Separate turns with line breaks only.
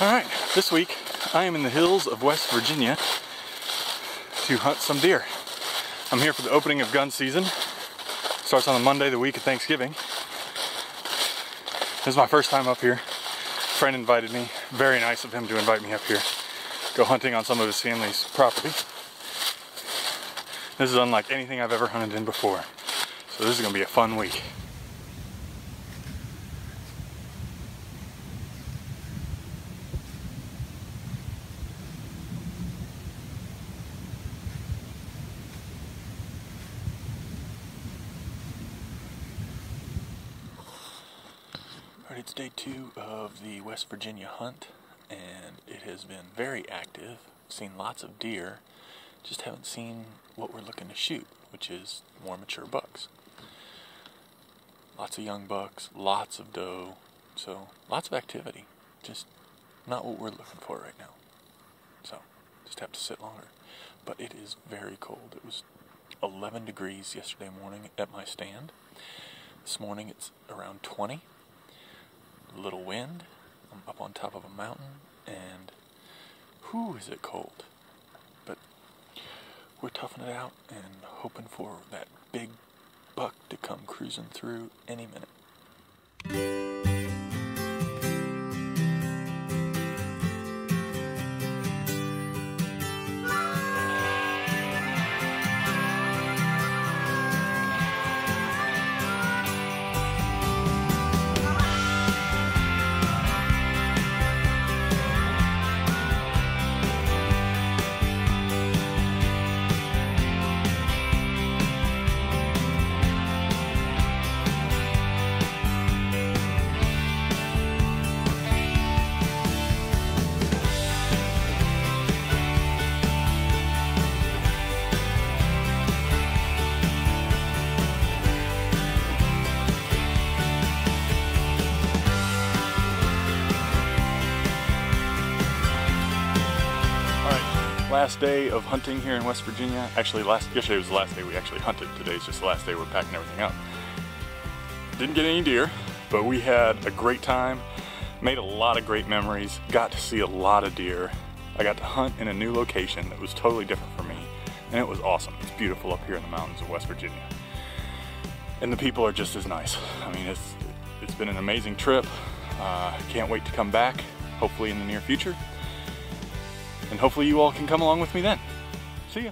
All right, this week I am in the hills of West Virginia to hunt some deer. I'm here for the opening of gun season. Starts on the Monday, the week of Thanksgiving. This is my first time up here. A friend invited me. Very nice of him to invite me up here. Go hunting on some of his family's property. This is unlike anything I've ever hunted in before. So this is gonna be a fun week. Alright, it's day two of the West Virginia hunt, and it has been very active. Seen lots of deer, just haven't seen what we're looking to shoot, which is more mature bucks. Lots of young bucks, lots of doe, so lots of activity. Just not what we're looking for right now. So, just have to sit longer. But it is very cold. It was 11 degrees yesterday morning at my stand. This morning it's around 20 little wind. I'm up on top of a mountain, and whoo, is it cold. But we're toughing it out and hoping for that big buck to come cruising through any minute. Last day of hunting here in West Virginia. Actually, last yesterday was the last day we actually hunted. Today's just the last day we're packing everything up. Didn't get any deer, but we had a great time. Made a lot of great memories. Got to see a lot of deer. I got to hunt in a new location that was totally different for me, and it was awesome. It's beautiful up here in the mountains of West Virginia, and the people are just as nice. I mean, it's it's been an amazing trip. Uh, can't wait to come back. Hopefully in the near future. And hopefully you all can come along with me then. See ya.